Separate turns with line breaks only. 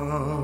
love.